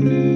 Bye.